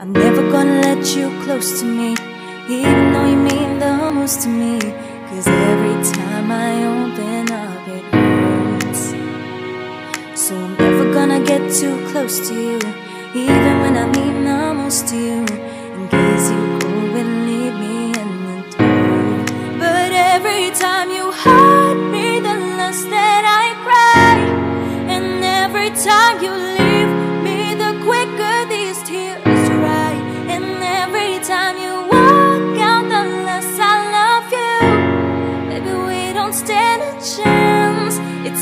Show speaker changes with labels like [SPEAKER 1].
[SPEAKER 1] I'm never gonna let you close to me, even though you mean the most to me. Cause every time I open up, it hurts. So I'm never gonna get too close to you, even when I mean the most to you. In case you go and leave me in the dirt. But every time you hurt me, the less that I cry. And every time you leave stand a chance. It's